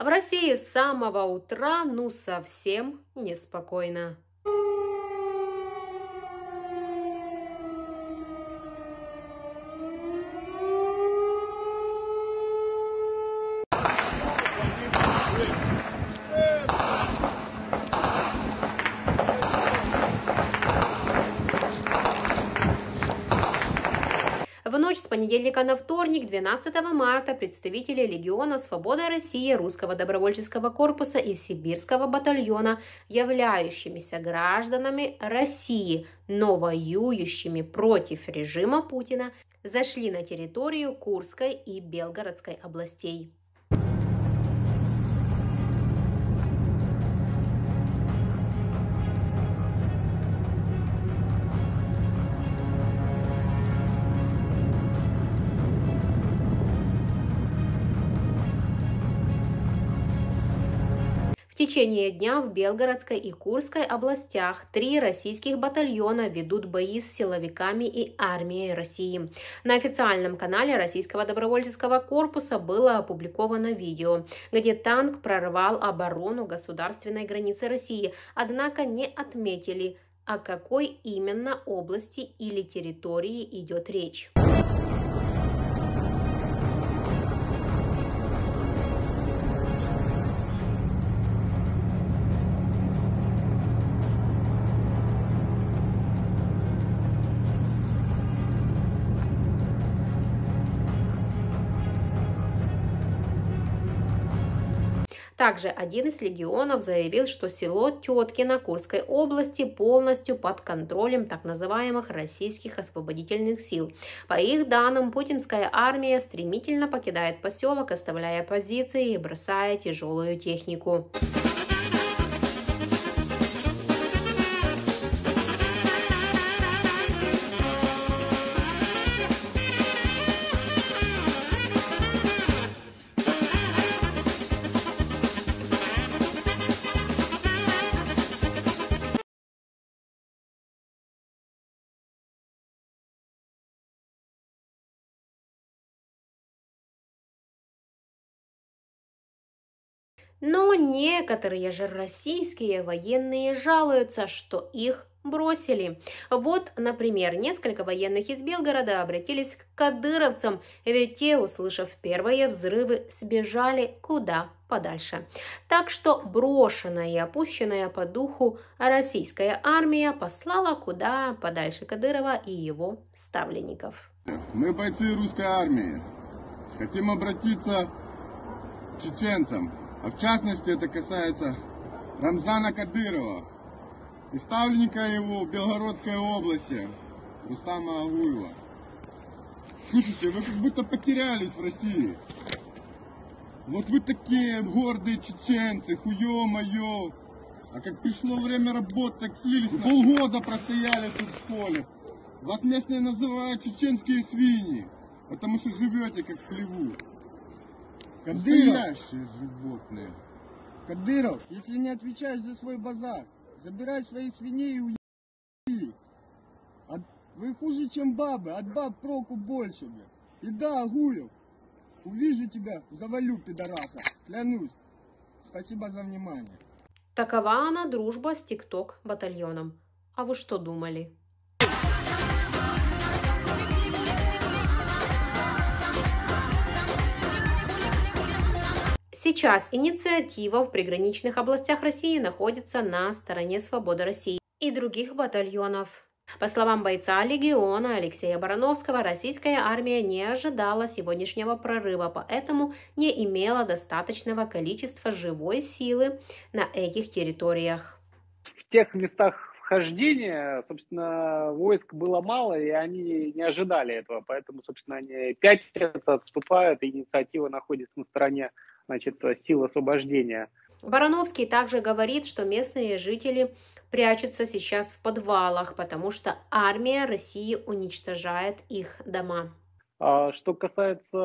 В России с самого утра ну совсем неспокойно. В ночь с понедельника на вторник, 12 марта, представители Легиона Свобода России, Русского добровольческого корпуса и Сибирского батальона, являющимися гражданами России, но воюющими против режима Путина, зашли на территорию Курской и Белгородской областей. Течение дня в Белгородской и Курской областях три российских батальона ведут бои с силовиками и армией России. На официальном канале Российского добровольческого корпуса было опубликовано видео, где танк прорвал оборону государственной границы России, однако не отметили, о какой именно области или территории идет речь. Также один из легионов заявил, что село Теткино Курской области полностью под контролем так называемых российских освободительных сил. По их данным, путинская армия стремительно покидает поселок, оставляя позиции и бросая тяжелую технику. Но некоторые же российские военные жалуются, что их бросили. Вот, например, несколько военных из Белгорода обратились к кадыровцам, ведь те, услышав первые взрывы, сбежали куда подальше. Так что брошенная и опущенная по духу российская армия послала куда подальше Кадырова и его ставленников. Мы бойцы русской армии. Хотим обратиться к чеченцам, а в частности это касается Рамзана Кадырова и ставленника его в Белгородской области Рустама Агуева. Слушайте, вы как будто потерялись в России. Вот вы такие гордые чеченцы, хуё-моё. А как пришло время работы, так слились. Полгода простояли тут в школе. Вас местные называют чеченские свиньи, потому что живете как в хлеву. Настоящие животные. Кадыров, если не отвечаешь за свой базар, забирай свои свиней и уеби. От- Вы хуже, чем бабы, от баб проку больше, бля. И да, Агуев, увижу тебя, завалю, пидораса, клянусь. Спасибо за внимание. Такова она дружба с ТикТок батальоном. А вы что думали? Сейчас инициатива в приграничных областях России находится на стороне Свободы России и других батальонов. По словам бойца легиона Алексея Барановского, российская армия не ожидала сегодняшнего прорыва, поэтому не имела достаточного количества живой силы на этих территориях. в тех местах вхождения, собственно, войск было мало, и они не ожидали этого. Поэтому, собственно, они пятятся, отступают, и инициатива находится на стороне значит, сил освобождения. Барановский также говорит, что местные жители прячутся сейчас в подвалах, потому что армия России уничтожает их дома. А Что касается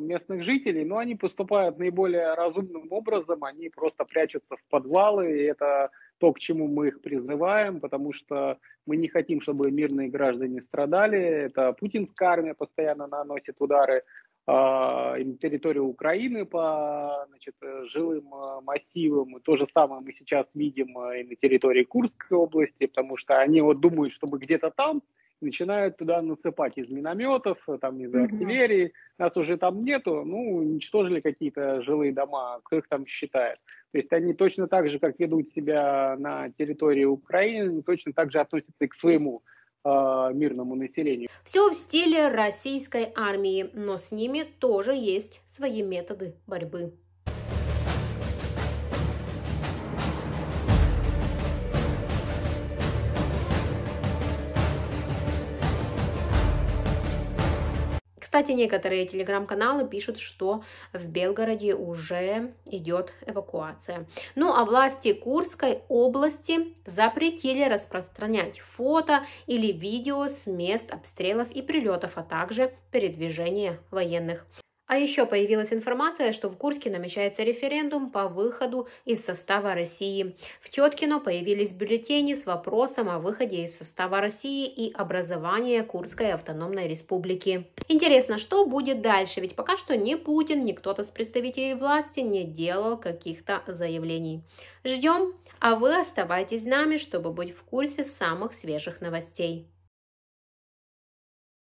местных жителей, ну, они поступают наиболее разумным образом, они просто прячутся в подвалы, и это то, к чему мы их призываем, потому что мы не хотим, чтобы мирные граждане страдали, это путинская армия постоянно наносит удары на территорию Украины по значит, жилым массивам. То же самое мы сейчас видим и на территории Курской области, потому что они вот думают, чтобы где-то там начинают туда насыпать из минометов, там из артиллерии. Нас уже там нету, ну, уничтожили какие-то жилые дома, кто их там считает. То есть они точно так же, как ведут себя на территории Украины, точно так же относятся и к своему э, мирному населению. Все в стиле российской армии, но с ними тоже есть свои методы борьбы. Кстати, некоторые телеграм-каналы пишут, что в Белгороде уже идет эвакуация. Ну а власти Курской области запретили распространять фото или видео с мест обстрелов и прилетов, а также передвижения военных. А еще появилась информация, что в Курске намечается референдум по выходу из состава России. В Теткино появились бюллетени с вопросом о выходе из состава России и образовании Курской автономной республики. Интересно, что будет дальше? Ведь пока что ни Путин, ни кто-то с представителей власти не делал каких-то заявлений. Ждем, а вы оставайтесь с нами, чтобы быть в курсе самых свежих новостей.